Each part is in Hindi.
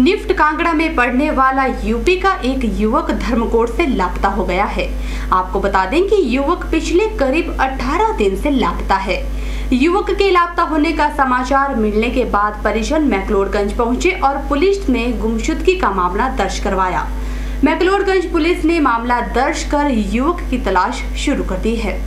निफ्ट कांगड़ा में पढ़ने वाला यूपी का एक युवक धर्मकोट से लापता हो गया है। आपको बता दें कि युवक पिछले करीब 18 दिन से लापता है। युवक के लापता होने का समाचार मिलने के बाद परिजन मैकलोडगंज पहुँचे और पुलिस ने गुमशुदगी का मामला दर्ज करवाया। मैकलोडगंज पुलिस ने मामला दर्ज कर युवक की तलाश शुरू कर दी है।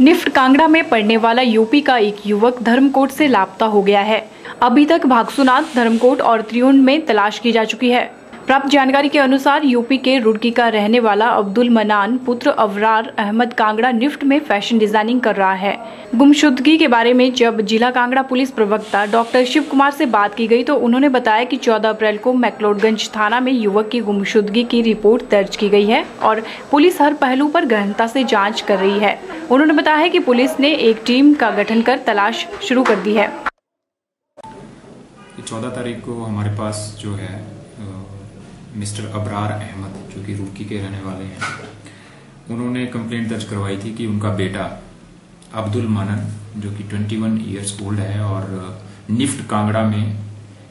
निफ्ट कांगड़ा में पढ़ने वाला यूपी का एक युवक धर्मकोट से लापता हो गया है। अभी तक भागसुनाथ धर्मकोट और त्रियुंड में तलाश की जा चुकी है। प्राप्त जानकारी के अनुसार यूपी के रुड़की का रहने वाला अब्दुल मनान पुत्र अवरार अहमद कांगड़ा निफ्ट में फ़ैशन डिज़ाइनिंग कर रहा है। गुमशुदगी के बारे में जब जिला कांगड़ा पुलिस प्रवक्ता डॉक्टर शिव कुमार से बात की गई तो उन्होंने बताया कि 14 अप्रैल को मैकलोडगंज थाना में युवक की गुमशुदगी की रिपोर्ट दर्ज की गई है और पुलिस हर पहलू पर गहनता से जाँच कर रही है। उन्होंने बताया की पुलिस ने एक टीम का गठन कर तलाश शुरू कर दी है। चौदह तारीख को हमारे पास जो है मिस्टर अबरार अहमद, जो कि रुड़की के रहने वाले हैं, उन्होंने कंप्लेंट दर्ज करवाई थी कि उनका बेटा अब्दुल मनन, जो कि 21 इयर्स ओल्ड है और निफ्ट कांगड़ा में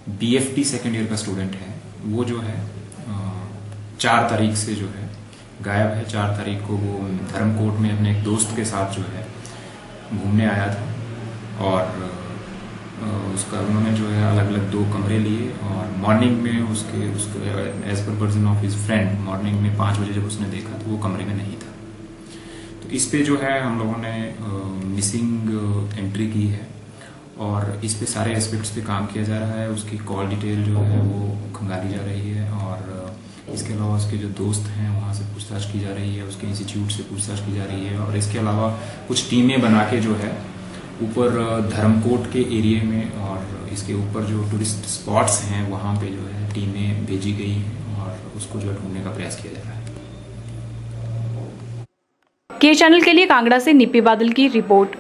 बी बीएफटी सेकेंड ईयर का स्टूडेंट है, वो जो है चार तारीख से जो है, गायब है। चार तारीख को वो धर्मकोट में अपने एक दोस्त के साथ जो है, घूमने आया था और उसका उन्होंने जो है अलग अलग दो कमरे लिए और मॉर्निंग में उसके उसके as per person of his friend morning में पाँच बजे जब उसने देखा तो वो कमरे में नहीं था। तो इस पे जो है हम लोगों ने मिसिंग एंट्री की है और इस पे सारे एस्पेक्ट्स पे काम किया जा रहा है। उसकी कॉल डिटेल जो है वो खंगाली जा रही है और इसके अलावा उसके जो दोस्त हैं वहाँ से पूछताछ की जा रही है, उसके इंस्टीट्यूट से पूछताछ की जा रही है और इसके अलावा कुछ टीमें बना के जो है ऊपर धर्मकोट के एरिए में और इसके ऊपर जो टूरिस्ट स्पॉट्स हैं, वहाँ पे जो है टीमें भेजी गई हैं और उसको जो है ढूँढने का प्रयास किया जा रहा है। के चैनल के लिए कांगड़ा से निपी बादल की रिपोर्ट।